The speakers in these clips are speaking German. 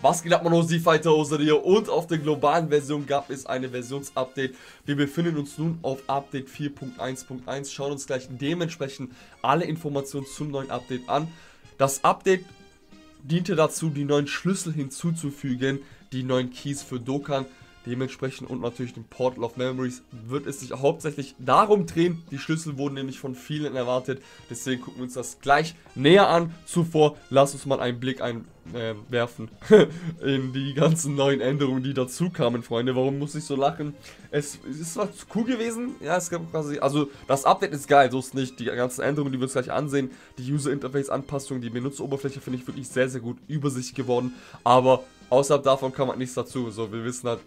Was geht ab, man die Fighter hier und auf der globalen Version gab es eine Versionsupdate. Wir befinden uns nun auf Update 4.1.1, schauen uns gleich dementsprechend alle Informationen zum neuen Update an. Das Update diente dazu, die neuen Schlüssel hinzuzufügen, die neuen Keys für Dokkan. Dementsprechend und natürlich dem Portal of Memories wird es sich hauptsächlich darum drehen. Die Schlüssel wurden nämlich von vielen erwartet. Deswegen gucken wir uns das gleich näher an. Zuvor lasst uns mal einen Blick einwerfen äh, in die ganzen neuen Änderungen, die dazu kamen, Freunde. Warum muss ich so lachen? Es, es ist zwar cool gewesen. Ja, es gab quasi... Also, das Update ist geil, so ist nicht. Die ganzen Änderungen, die wir uns gleich ansehen. Die User Interface Anpassung, die Benutzeroberfläche finde ich wirklich sehr, sehr gut übersichtlich geworden. Aber außerhalb davon kann man nichts dazu. So, wir wissen halt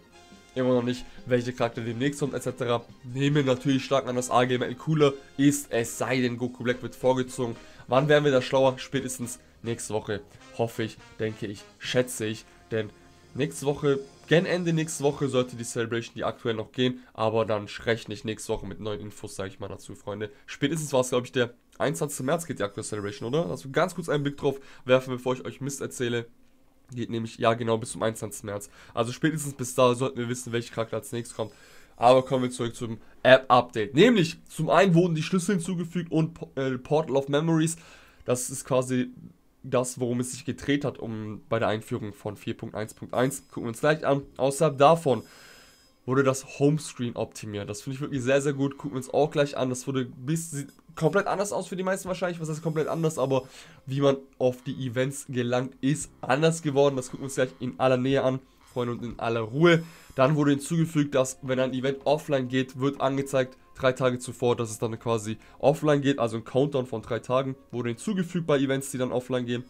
immer noch nicht, welche Charakter demnächst kommt etc. Nehmen natürlich stark an, dass AGML cooler ist, es sei denn Goku Black wird vorgezogen. Wann werden wir da schlauer? Spätestens nächste Woche, hoffe ich, denke ich, schätze ich, denn nächste Woche, gen Ende nächste Woche sollte die Celebration, die aktuell noch gehen, aber dann rechne ich nächste Woche mit neuen Infos, sage ich mal dazu, Freunde. Spätestens war es, glaube ich, der 21. März geht die aktuelle Celebration, oder? Also ganz kurz einen Blick drauf werfen, bevor ich euch Mist erzähle. Geht nämlich, ja genau, bis zum 21. März. Also spätestens bis da sollten wir wissen, welcher Charakter als nächstes kommt. Aber kommen wir zurück zum App-Update. Nämlich, zum einen wurden die Schlüssel hinzugefügt und äh, Portal of Memories. Das ist quasi das, worum es sich gedreht hat, um bei der Einführung von 4.1.1. Gucken wir uns gleich an. Außerhalb davon wurde das Homescreen optimiert. Das finde ich wirklich sehr, sehr gut. Gucken wir uns auch gleich an. Das wurde bis komplett anders aus für die meisten wahrscheinlich. Was heißt komplett anders? Aber wie man auf die Events gelangt, ist anders geworden. Das gucken wir uns gleich in aller Nähe an. Freunde und in aller Ruhe. Dann wurde hinzugefügt, dass wenn ein Event offline geht, wird angezeigt, drei Tage zuvor, dass es dann quasi offline geht. Also ein Countdown von drei Tagen wurde hinzugefügt bei Events, die dann offline gehen.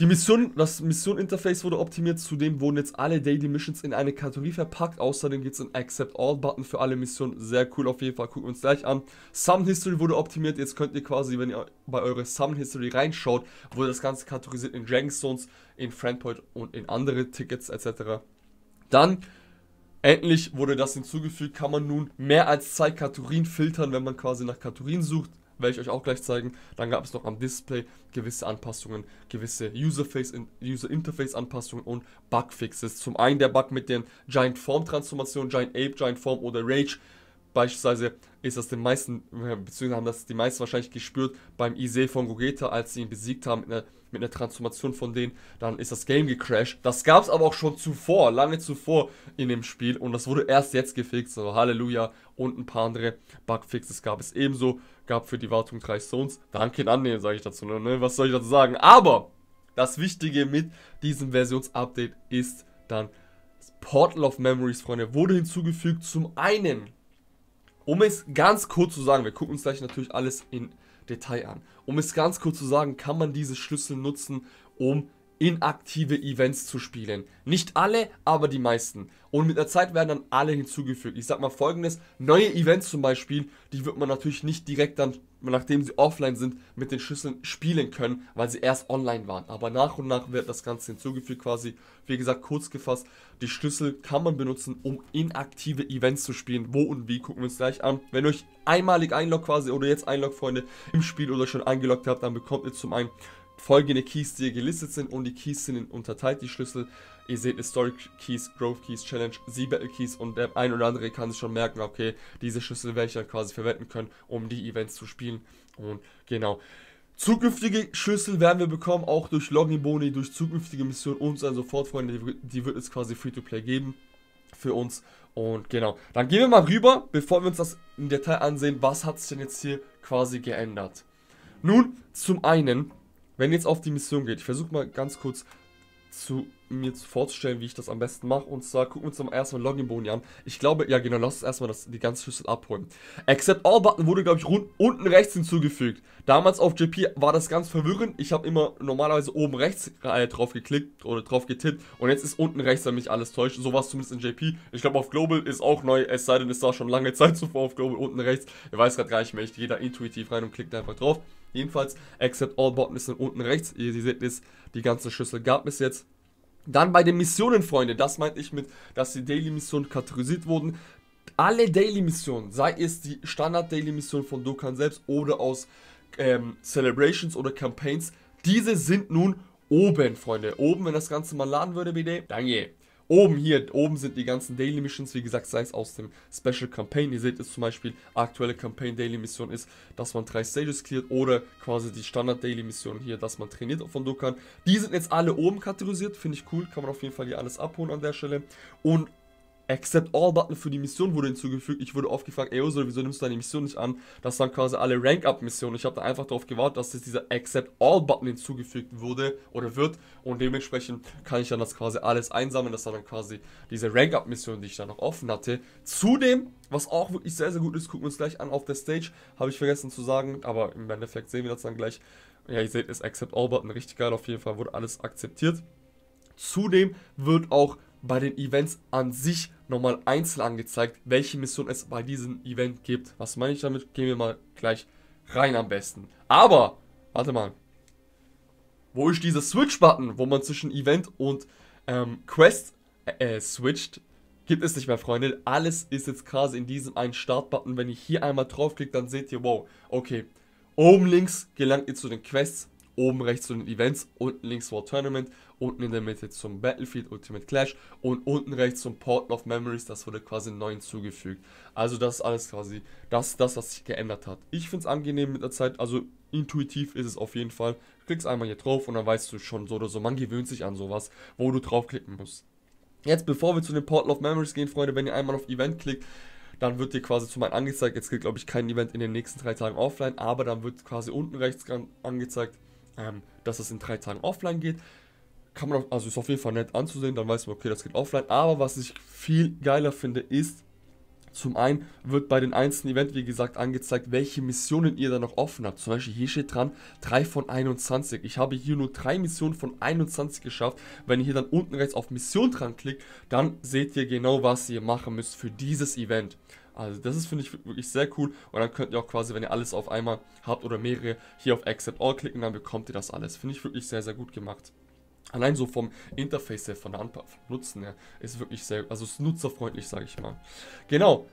Die Mission, das Mission-Interface wurde optimiert, zudem wurden jetzt alle Daily Missions in eine Kategorie verpackt. Außerdem gibt es einen Accept All-Button für alle Missionen. Sehr cool auf jeden Fall, gucken wir uns gleich an. Summon History wurde optimiert, jetzt könnt ihr quasi, wenn ihr bei eurer Summon History reinschaut, wurde das Ganze kategorisiert in Dragon Stones, in Friendpoint und in andere Tickets etc. Dann Endlich wurde das hinzugefügt, kann man nun mehr als zwei Kategorien filtern, wenn man quasi nach Kategorien sucht werde ich euch auch gleich zeigen. Dann gab es noch am Display gewisse Anpassungen, gewisse User-Interface-Anpassungen und Bugfixes. Zum einen der Bug mit den Giant Form-Transformationen, Giant Ape, Giant Form oder Rage. Beispielsweise ist das den meisten, beziehungsweise haben das die meisten wahrscheinlich gespürt beim Ise von Gogeta, als sie ihn besiegt haben mit einer, mit einer Transformation von denen, dann ist das Game gecrashed. Das gab es aber auch schon zuvor, lange zuvor in dem Spiel und das wurde erst jetzt gefixt, also Halleluja und ein paar andere Bugfixes gab es ebenso gab für die Wartung drei Stones. Danke annehmen, sage ich dazu. Ne? Was soll ich dazu sagen? Aber das Wichtige mit diesem Versionsupdate ist dann Portal of Memories, Freunde, wurde hinzugefügt. Zum einen, um es ganz kurz zu sagen, wir gucken uns gleich natürlich alles in Detail an. Um es ganz kurz zu sagen, kann man diese Schlüssel nutzen, um inaktive Events zu spielen. Nicht alle, aber die meisten. Und mit der Zeit werden dann alle hinzugefügt. Ich sag mal folgendes, neue Events zum Beispiel, die wird man natürlich nicht direkt dann, nachdem sie offline sind, mit den Schlüsseln spielen können, weil sie erst online waren. Aber nach und nach wird das Ganze hinzugefügt quasi. Wie gesagt, kurz gefasst, die Schlüssel kann man benutzen, um inaktive Events zu spielen. Wo und wie, gucken wir uns gleich an. Wenn ihr euch einmalig einloggt quasi, oder jetzt einloggt, Freunde, im Spiel oder schon eingeloggt habt, dann bekommt ihr zum einen folgende Keys, die hier gelistet sind und die Keys sind unterteilt, die Schlüssel. Ihr seht Historic Keys, Growth Keys, Challenge, Z-Battle Keys und der ein oder andere kann sich schon merken, okay, diese Schlüssel werde ich dann quasi verwenden können, um die Events zu spielen. Und genau. Zukünftige Schlüssel werden wir bekommen, auch durch Login-Boni, durch zukünftige Missionen und so also fort, Freunde. Die, die wird es quasi Free-to-Play geben für uns. Und genau, dann gehen wir mal rüber, bevor wir uns das im Detail ansehen, was hat sich denn jetzt hier quasi geändert. Nun, zum einen wenn jetzt auf die Mission geht, ich versuche mal ganz kurz zu mir vorzustellen, wie ich das am besten mache. Und zwar gucken wir uns zum ersten Mal Login-Boni an. Ich glaube, ja genau, lass uns erstmal das, die ganze Schlüssel abholen. Accept All-Button wurde, glaube ich, rund, unten rechts hinzugefügt. Damals auf JP war das ganz verwirrend. Ich habe immer normalerweise oben rechts drauf geklickt oder drauf getippt. Und jetzt ist unten rechts, wenn mich alles täuscht. So war es zumindest in JP. Ich glaube, auf Global ist auch neu, es sei denn, es war schon lange Zeit zuvor auf Global unten rechts. Ich weiß gerade gar nicht mehr. Ich gehe da intuitiv rein und klickt einfach drauf. Jedenfalls, Accept All ist dann unten rechts. Ihr seht es, die ganze Schlüssel gab es jetzt. Dann bei den Missionen, Freunde, das meinte ich mit, dass die Daily-Missionen kategorisiert wurden. Alle Daily-Missionen, sei es die Standard-Daily-Mission von Dokkan selbst oder aus ähm, Celebrations oder Campaigns, diese sind nun oben, Freunde. Oben, wenn das Ganze mal laden würde, bitte. Danke. Oben hier, oben sind die ganzen Daily Missions, wie gesagt, sei es aus dem Special Campaign. Ihr seht es zum Beispiel, aktuelle Campaign Daily Mission ist, dass man drei Stages cleart oder quasi die Standard Daily Mission hier, dass man trainiert von Dokkan. Die sind jetzt alle oben kategorisiert, finde ich cool, kann man auf jeden Fall hier alles abholen an der Stelle. Und Accept All Button für die Mission wurde hinzugefügt. Ich wurde oft gefragt, ey Ursula, wieso nimmst du deine Mission nicht an? Das waren quasi alle Rank-Up-Missionen. Ich habe da einfach darauf gewartet, dass jetzt dieser Accept All Button hinzugefügt wurde oder wird. Und dementsprechend kann ich dann das quasi alles einsammeln. Das war dann quasi diese Rank-Up-Mission, die ich dann noch offen hatte. Zudem, was auch wirklich sehr, sehr gut ist, gucken wir uns gleich an auf der Stage. Habe ich vergessen zu sagen, aber im Endeffekt sehen wir das dann gleich. Ja, ihr seht, ist Accept All Button richtig geil. Auf jeden Fall wurde alles akzeptiert. Zudem wird auch bei den Events an sich nochmal einzeln angezeigt, welche Mission es bei diesem Event gibt. Was meine ich damit? Gehen wir mal gleich rein am besten. Aber, warte mal. Wo ist dieser Switch-Button, wo man zwischen Event und ähm, Quest äh, switcht? Gibt es nicht mehr, Freunde. Alles ist jetzt quasi in diesem einen Start-Button. Wenn ich hier einmal draufklicke, dann seht ihr, wow, okay. Oben links gelangt ihr zu den Quests, oben rechts zu den Events, unten links War Tournament unten in der Mitte zum Battlefield Ultimate Clash und unten rechts zum Portal of Memories, das wurde quasi neu hinzugefügt. Also das ist alles quasi das, das was sich geändert hat. Ich finde es angenehm mit der Zeit, also intuitiv ist es auf jeden Fall. Klickst einmal hier drauf und dann weißt du schon so oder so, man gewöhnt sich an sowas, wo du draufklicken musst. Jetzt, bevor wir zu den Portal of Memories gehen, Freunde, wenn ihr einmal auf Event klickt, dann wird dir quasi zum einen angezeigt, jetzt geht glaube ich kein Event in den nächsten drei Tagen offline, aber dann wird quasi unten rechts angezeigt, ähm, dass es in drei Tagen offline geht kann man, also ist auf jeden Fall nett anzusehen, dann weiß man, okay, das geht offline. Aber was ich viel geiler finde, ist, zum einen wird bei den einzelnen Events, wie gesagt, angezeigt, welche Missionen ihr da noch offen habt. Zum Beispiel hier steht dran 3 von 21. Ich habe hier nur 3 Missionen von 21 geschafft. Wenn ihr hier dann unten rechts auf Mission dran klickt, dann seht ihr genau, was ihr machen müsst für dieses Event. Also das ist, finde ich, wirklich sehr cool. Und dann könnt ihr auch quasi, wenn ihr alles auf einmal habt oder mehrere, hier auf Accept All klicken, dann bekommt ihr das alles. Finde ich wirklich sehr, sehr gut gemacht. Allein so vom Interface her, von der Anpassung, vom Nutzen her, ist wirklich sehr, also ist nutzerfreundlich, sage ich mal. Genau,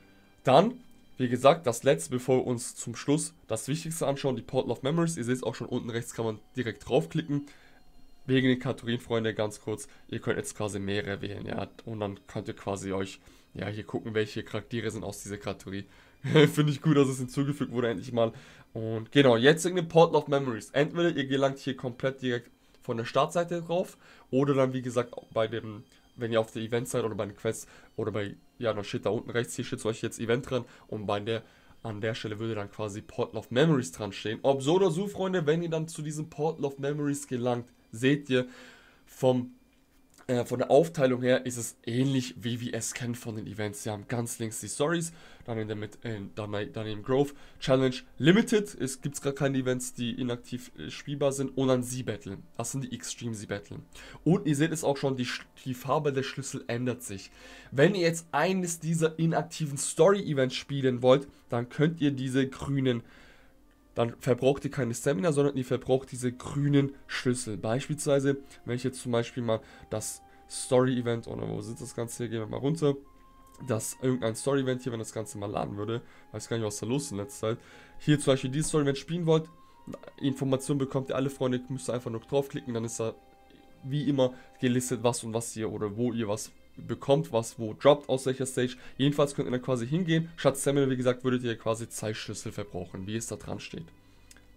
dann, wie gesagt, das letzte, bevor wir uns zum Schluss das Wichtigste anschauen, die Portal of Memories. Ihr seht es auch schon unten rechts, kann man direkt draufklicken. Wegen den Kategorien, Freunde, ganz kurz, ihr könnt jetzt quasi mehrere wählen, ja, und dann könnt ihr quasi euch, ja, hier gucken, welche Charaktere sind aus dieser Kategorie. Finde ich gut, dass es hinzugefügt wurde, endlich mal. Und genau, jetzt in den Portal of Memories. Entweder ihr gelangt hier komplett direkt von der Startseite drauf oder dann wie gesagt bei dem, wenn ihr auf der Event seid oder bei den Quests oder bei, ja, dann steht da unten rechts, hier steht zum Beispiel jetzt Event dran und bei der, an der Stelle würde dann quasi Portal of Memories dran stehen. Ob so oder so, Freunde, wenn ihr dann zu diesem Portal of Memories gelangt, seht ihr vom äh, von der Aufteilung her ist es ähnlich wie wir es kennen von den Events. Sie haben ganz links die Stories, dann in der mit, äh, im Grove Challenge Limited. Es gibt gar keine Events, die inaktiv äh, spielbar sind. Und dann Sie Battle. Das sind die Extreme Sie Battle. Und ihr seht es auch schon, die, die Farbe der Schlüssel ändert sich. Wenn ihr jetzt eines dieser inaktiven Story Events spielen wollt, dann könnt ihr diese grünen dann verbraucht ihr keine Stamina, sondern ihr verbraucht diese grünen Schlüssel. Beispielsweise, wenn ich jetzt zum Beispiel mal das Story-Event, oder wo sitzt das Ganze hier, gehen wir mal runter, dass irgendein Story-Event hier, wenn das Ganze mal laden würde, weiß gar nicht, was da los ist in letzter Zeit, hier zum Beispiel dieses Story-Event spielen wollt, Informationen bekommt ihr alle Freunde, müsst ihr einfach nur draufklicken, dann ist da wie immer gelistet, was und was ihr oder wo ihr was bekommt, was wo droppt, aus welcher Stage. Jedenfalls könnt ihr dann quasi hingehen. Statt Stamina, wie gesagt, würdet ihr quasi Zeitschlüssel verbrauchen, wie es da dran steht.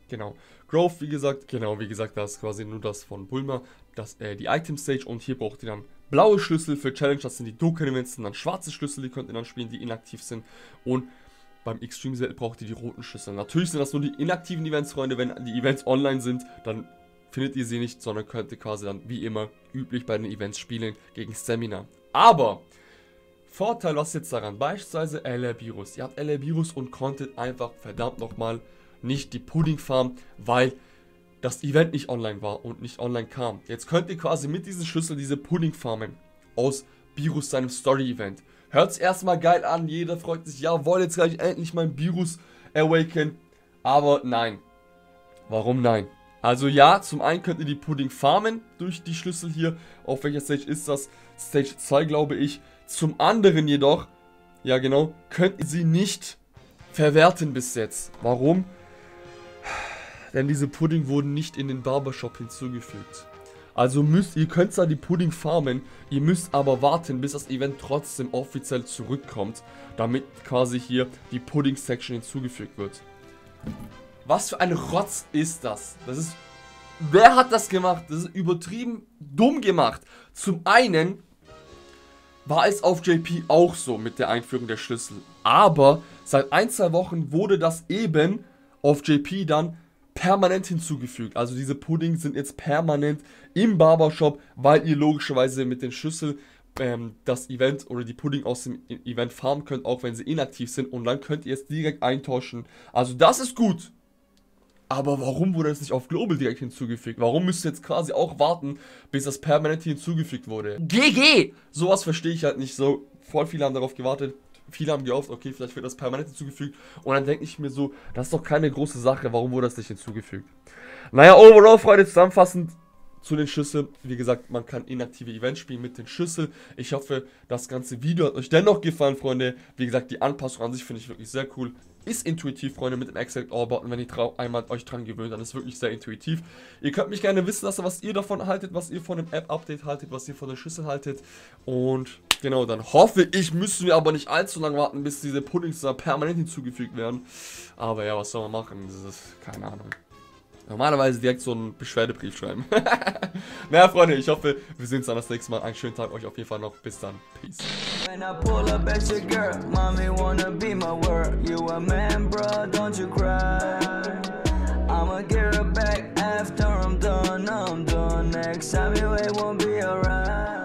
Genau. Growth, wie gesagt, genau, wie gesagt, das ist quasi nur das von Bulma, das, äh, die Item Stage und hier braucht ihr dann blaue Schlüssel für Challenge, das sind die Token Events, dann schwarze Schlüssel, die könnt ihr dann spielen, die inaktiv sind und beim Extreme Set braucht ihr die roten Schlüssel. Natürlich sind das nur die inaktiven Events, Freunde, wenn die Events online sind, dann findet ihr sie nicht, sondern könnt ihr quasi dann wie immer üblich bei den Events spielen gegen Stamina. Aber, Vorteil, was jetzt daran? Beispielsweise LR Virus. Ihr habt LR Virus und konntet einfach verdammt nochmal nicht die Pudding farmen, weil das Event nicht online war und nicht online kam. Jetzt könnt ihr quasi mit diesem Schlüssel diese Pudding farmen aus Virus seinem Story-Event. Hört sich erstmal geil an, jeder freut sich, jawohl, jetzt gleich endlich mein Virus awaken. Aber nein. Warum nein? Also ja, zum einen könnt ihr die Pudding farmen durch die Schlüssel hier. Auf welcher Stage ist das? Stage 2 glaube ich. Zum anderen jedoch, ja genau, könnt ihr sie nicht verwerten bis jetzt. Warum? Denn diese Pudding wurden nicht in den Barbershop hinzugefügt. Also müsst ihr könnt zwar die Pudding farmen, ihr müsst aber warten, bis das Event trotzdem offiziell zurückkommt, damit quasi hier die Pudding Section hinzugefügt wird. Was für ein Rotz ist das? Das ist Wer hat das gemacht? Das ist übertrieben dumm gemacht. Zum einen war es auf JP auch so mit der Einführung der Schlüssel. Aber seit ein, zwei Wochen wurde das eben auf JP dann permanent hinzugefügt. Also diese Puddings sind jetzt permanent im Barbershop, weil ihr logischerweise mit den Schlüsseln ähm, das Event oder die Pudding aus dem Event farmen könnt, auch wenn sie inaktiv sind. Und dann könnt ihr es direkt eintauschen. Also das ist gut. Aber warum wurde es nicht auf Global direkt hinzugefügt? Warum müsst ihr jetzt quasi auch warten, bis das permanent hinzugefügt wurde? GG! Sowas verstehe ich halt nicht so. Voll viele haben darauf gewartet. Viele haben gehofft, okay, vielleicht wird das permanent hinzugefügt. Und dann denke ich mir so, das ist doch keine große Sache. Warum wurde das nicht hinzugefügt? Naja, overall, Freunde, zusammenfassend zu den Schüsseln. Wie gesagt, man kann inaktive Events spielen mit den Schüsseln. Ich hoffe, das ganze Video hat euch dennoch gefallen, Freunde. Wie gesagt, die Anpassung an sich finde ich wirklich sehr cool. Ist intuitiv, Freunde, mit dem Exact All Button. Wenn ihr einmal euch dran gewöhnt, dann ist es wirklich sehr intuitiv. Ihr könnt mich gerne wissen lassen, was ihr davon haltet, was ihr von dem App-Update haltet, was ihr von der Schüssel haltet. Und genau, dann hoffe ich, müssen wir aber nicht allzu lange warten, bis diese Puddings da permanent hinzugefügt werden. Aber ja, was soll man machen? Das ist keine Ahnung. Normalerweise direkt so einen Beschwerdebrief schreiben. naja, Freunde, ich hoffe, wir sehen uns dann das nächste Mal. Einen schönen Tag euch auf jeden Fall noch. Bis dann. Peace. When I pull up at your girl, mommy wanna be my word. You a man, bro, don't you cry. I'ma get her back after I'm done, I'm done. Next time you wait won't be around.